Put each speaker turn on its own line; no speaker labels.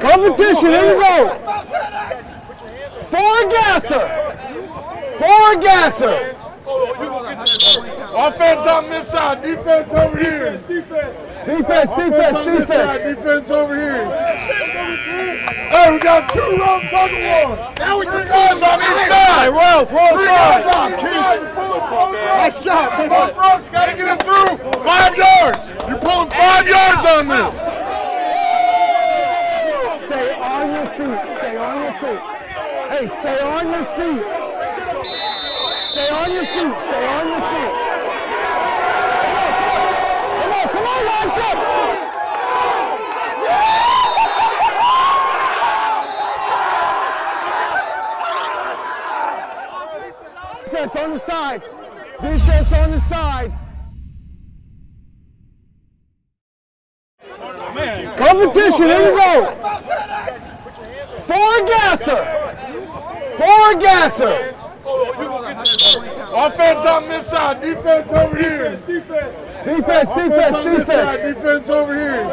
Competition, here we go. Forward gasser. Forward gasser.
Offense on this side, defense over here.
Defense,
Offense
defense,
on side,
defense.
defense over here. Hey, we got two rough tug of war. Now we three guys on each side.
Well, well,
Three guys on, Keith. Nice job. Both ropes, gotta get it through. Five yards. You're pulling five yards on this.
Stay on your feet. Stay on your feet. Hey, stay on your feet. Stay on your feet. Stay on your feet. Come on, come on, launch up. Defense on the side. Defense on the side. Competition, here we go. Forward gasser. Forward gasser.
Offense on this side, defense over here.
Defense,
Offense on
defense, defense.
defense over here.